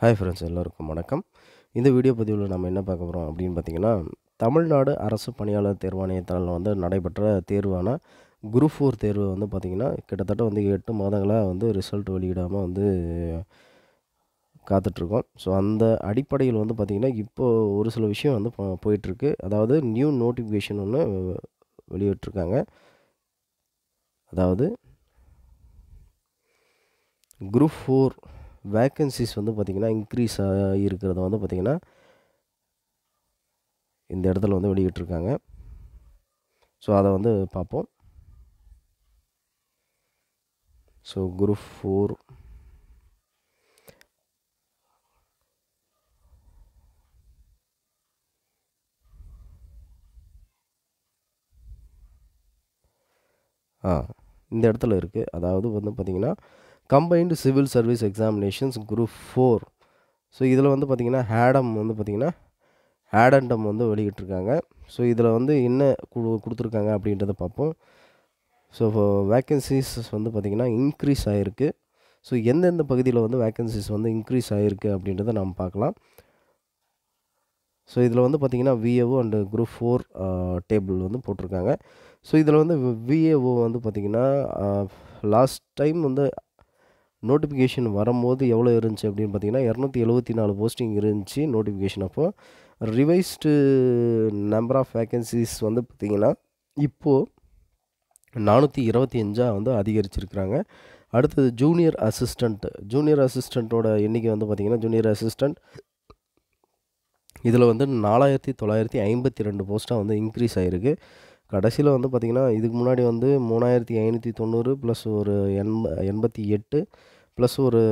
Hi friends எல்லோருக்கும் வணக்கம். இந்த வீடியோ பதிவில் நம்ம என்ன பார்க்க போகிறோம் அப்படின்னு பார்த்தீங்கன்னா தமிழ்நாடு அரசு பணியாளர் தேர்வாணையத்தால் வந்து நடைபெற்ற தேர்வான குரூப் ஃபோர் தேர்வு வந்து பார்த்திங்கன்னா கிட்டத்தட்ட வந்து எட்டு மாதங்களாக வந்து ரிசல்ட் வெளியிடாமல் வந்து காத்துட்ருக்கோம். ஸோ அந்த அடிப்படையில் வந்து பார்த்திங்கன்னா இப்போது ஒரு சில விஷயம் வந்து போயிட்டுருக்கு அதாவது நியூ நோட்டிஃபிகேஷன் ஒன்று வெளியிட்டிருக்காங்க அதாவது குரூப் ஃபோர் வேக்கன்சிஸ் வந்து பார்த்திங்கன்னா இன்க்ரீஸ் ஆகிருக்கிறத வந்து பார்த்திங்கன்னா இந்த இடத்துல வந்து வெளியிட்டிருக்காங்க. ஸோ அதை வந்து பார்ப்போம். ஸோ குரூப் ஃபோர் ஆ இந்த இடத்துல இருக்குது அதாவது வந்து பார்த்திங்கன்னா combined civil service examinations group four so இதில் வந்து பார்த்திங்கன்னா ஹேடம் வந்து பார்த்திங்கன்னா ஹேடண்டம் வந்து வெளியிட்டிருக்காங்க. ஸோ இதில் வந்து என்ன கு கொடுத்துருக்காங்க அப்படின்றத பார்ப்போம் ஸோ வேக்கன்சிஸ் வந்து பார்த்திங்கன்னா இன்க்ரீஸ் ஆகிருக்கு ஸோ எந்தெந்த பகுதியில் வந்து வேக்கன்சிஸ் வந்து இன்க்ரீஸ் ஆகிருக்கு அப்படின்றத நாம் பார்க்கலாம் ஸோ இதில் வந்து பார்த்திங்கன்னா VAO and group four table வந்து போட்டிருக்காங்க. ஸோ இதில் வந்து விஏஓ வந்து பார்த்திங்கன்னா லாஸ்ட் டைம் வந்து நோட்டிஃபிகேஷன் வரும்போது எவ்வளோ இருந்துச்சு அப்படின்னு பார்த்தீங்கன்னா இரநூத்தி எழுபத்தி நாலு போஸ்டிங் இருந்துச்சு நோட்டிஃபிகேஷன் அப்போது ரிவைஸ்டு நம்பர் ஆஃப் வேக்கன்சிஸ் வந்து பார்த்திங்கன்னா இப்போது நானூற்றி இருபத்தி அஞ்சாக வந்து அதிகரிச்சிருக்கிறாங்க. அடுத்தது ஜூனியர் அசிஸ்டண்ட் ஜூனியர் அசிஸ்டண்ட்டோட எண்ணிக்கை வந்து பார்த்திங்கன்னா ஜூனியர் அசிஸ்டண்ட் இதில் வந்து நாலாயிரத்தி தொள்ளாயிரத்தி ஐம்பத்தி ரெண்டு போஸ்ட்டாக வந்து இன்க்ரீஸ் ஆகிருக்கு கடைசியில் வந்து பார்த்திங்கன்னா இதுக்கு முன்னாடி வந்து மூணாயிரத்தி ஐநூற்றி தொண்ணூறு ப்ளஸ் ஒரு எண்ப எண்பத்தி எட்டு ப்ளஸ் ஒரு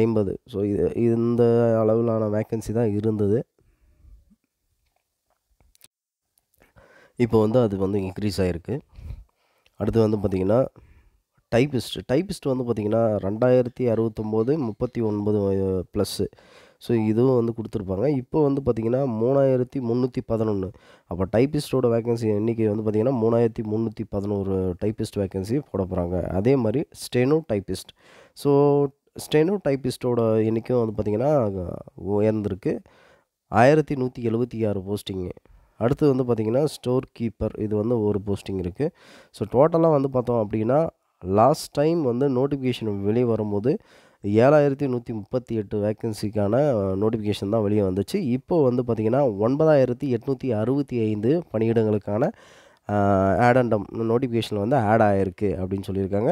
ஐம்பது. ஸோ இது இந்த அளவிலான வேக்கன்சி தான் இருந்தது. இப்போ வந்து அது வந்து இன்க்ரீஸ் ஆகிருக்கு அடுத்து வந்து பார்த்திங்கன்னா டைப்பிஸ்ட் டைப்பிஸ்ட் வந்து பார்த்திங்கன்னா ரெண்டாயிரத்தி அறுபத்தொம்போது முப்பத்தி ஒன்பது ப்ளஸ்ஸு ஸோ இதுவும் வந்து கொடுத்துருப்பாங்க. இப்போ வந்து பார்த்திங்கன்னா மூணாயிரத்தி முந்நூற்றி பதினொன்று அப்போ டைப்பிஸ்ட்டோட வேகன்சி எண்ணிக்கை வந்து பார்த்திங்கன்னா மூணாயிரத்தி முந்நூற்றி பதினோரு டைப்பிஸ்ட் வேகன்சி போட போகிறாங்க அதே மாதிரி ஸ்டெனோ டைப்பிஸ்ட் ஸோ ஸ்டெனோ டைப்பிஸ்ட்டோட எண்ணிக்கையும் வந்து பார்த்திங்கன்னா உயர்ந்திருக்கு. ஆயிரத்தி நூற்றி எழுபத்தி ஆறு போஸ்டிங்கு அடுத்து வந்து பார்த்திங்கன்னா ஸ்டோர் கீப்பர் இது வந்து ஒரு போஸ்டிங் இருக்குது ஸோ டோட்டலாக வந்து பார்த்தோம் அப்படின்னா லாஸ்ட் டைம் வந்து நோட்டிஃபிகேஷன் வெளியே வரும்போது ஏழாயிரத்தி நூற்றி முப்பத்தி எட்டு வேக்கன்சிக்கான நோட்டிஃபிகேஷன் தான் வெளியே வந்துச்சு. இப்போ வந்து பார்த்திங்கன்னா ஒன்பதாயிரத்தி எட்நூற்றி அறுபத்தி ஐந்து பணியிடங்களுக்கான ஆடண்டம் நோட்டிஃபிகேஷன் வந்து ஆட் ஆகிருக்கு அப்படின்னு சொல்லியிருக்காங்க.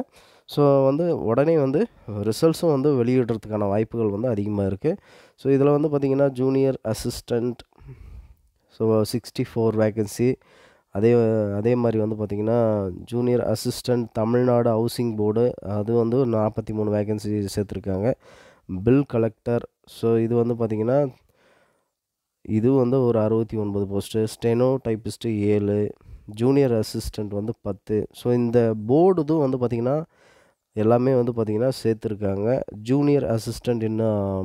ஸோ வந்து உடனே வந்து ரிசல்ட்ஸும் வந்து வெளியிடுறதுக்கான வாய்ப்புகள் வந்து அதிகமாக இருக்குது ஸோ இதில் வந்து பார்த்திங்கன்னா junior assistant so sixty four vacancy அதே அதே மாதிரி வந்து பார்த்திங்கன்னா junior assistant Tamil Nadu housing board அது வந்து நாற்பத்தி மூணு வேகன்சி சேர்த்துருக்காங்க. பில் கலெக்டர் ஸோ இது வந்து பார்த்திங்கன்னா இது வந்து ஒரு அறுபத்தி ஒன்பது போஸ்ட்டு ஸ்டெனோ டைப்பிஸ்ட்டு ஏழு ஜூனியர் அசிஸ்டண்ட் வந்து பத்து. ஸோ இந்த போர்டு இதுவும் வந்து பார்த்திங்கன்னா எல்லாமே வந்து பார்த்திங்கன்னா சேர்த்துருக்காங்க. Junior assistant in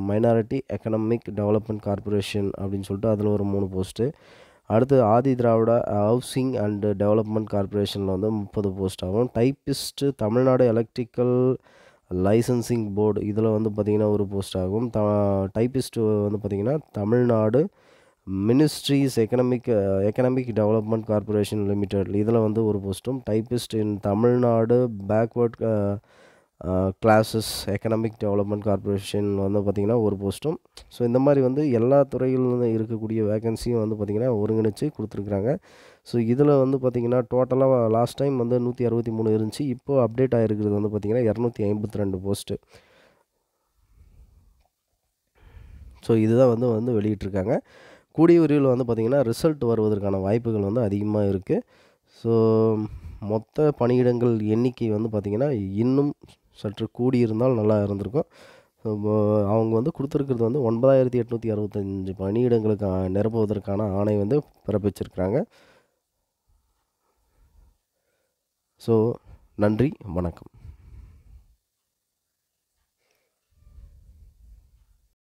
minority economic development corporation அப்படின்னு சொல்லிட்டு அதில் ஒரு மூணு போஸ்ட்டு அடுத்து Adi Dravida housing and development கார்பரேஷனில் வந்து முப்பது போஸ்ட் ஆகும். Typist Tamil Nadu electrical licensing board இதில் வந்து பார்த்திங்கன்னா ஒரு போஸ்ட் ஆகும். த டைப்பிஸ்ட்டு வந்து பார்த்திங்கன்னா Tamil Nadu ministries economic economic development corporation limited இதில் வந்து ஒரு போஸ்ட்டும். Typist in Tamil Nadu backward classes economic development corporation வந்து பார்த்திங்கன்னா ஒரு போஸ்ட்டும் ஸோ இந்த மாதிரி வந்து எல்லா துறைகளிலும் இருக்கக்கூடிய வேகன்சியும் வந்து பார்த்திங்கன்னா ஒருங்கிணைச்சு கொடுத்துருக்குறாங்க. ஸோ இதில் வந்து பார்த்திங்கன்னா டோட்டலாக லாஸ்ட் டைம் வந்து நூற்றி அறுபத்தி மூணு இருந்துச்சு. இப்போது அப்டேட் ஆகிருக்கிறது வந்து பார்த்திங்கன்னா இரநூத்தி ஐம்பத்தி ரெண்டு போஸ்ட்டு ஸோ இதுதான் வந்து வந்து வெளியிட்டிருக்காங்க. கூடிய விரைவில் வந்து பார்த்திங்கன்னா ரிசல்ட் வருவதற்கான வாய்ப்புகள் வந்து அதிகமாக இருக்குது ஸோ மொத்த பணியிடங்கள் எண்ணிக்கை வந்து பார்த்திங்கன்னா இன்னும் சற்று கூடியிருந்தால் நல்லா இருந்திருக்கும். அவங்க வந்து கொடுத்துருக்கிறது வந்து ஒன்பதாயிரத்தி எட்நூற்றி அறுபத்தஞ்சு பணியிடங்களுக்கு நிரப்புவதற்கான ஆணை வந்து பிறப்பிச்சிருக்கிறாங்க. ஸோ நன்றி வணக்கம்.